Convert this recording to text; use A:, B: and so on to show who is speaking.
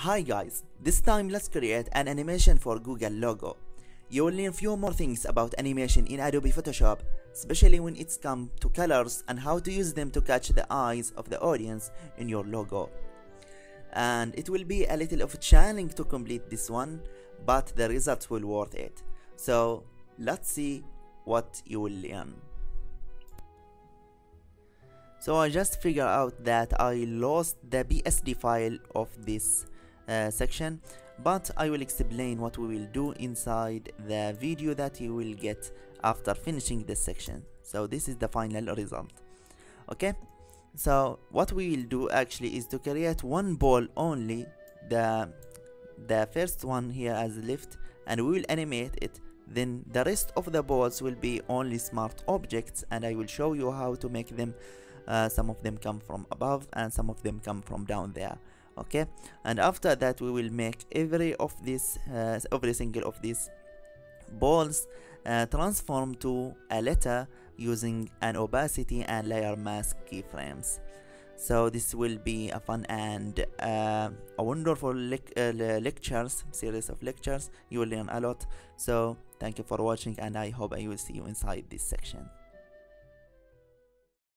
A: Hi guys, this time let's create an animation for Google logo. You will learn few more things about animation in Adobe Photoshop, especially when it's come to colors and how to use them to catch the eyes of the audience in your logo. And it will be a little of a challenge to complete this one, but the results will worth it. So let's see what you will learn. So I just figured out that I lost the PSD file of this uh, section but I will explain what we will do inside the video that you will get after finishing this section. So this is the final result. Okay? So what we will do actually is to create one ball only the the first one here as lift and we will animate it. Then the rest of the balls will be only smart objects and I will show you how to make them. Uh, some of them come from above and some of them come from down there okay? And after that we will make every of these uh, every single of these balls uh, transform to a letter using an opacity and layer mask keyframes. So this will be a fun and uh, a wonderful le uh, lectures series of lectures. You will learn a lot. So thank you for watching and i hope i will see you inside this section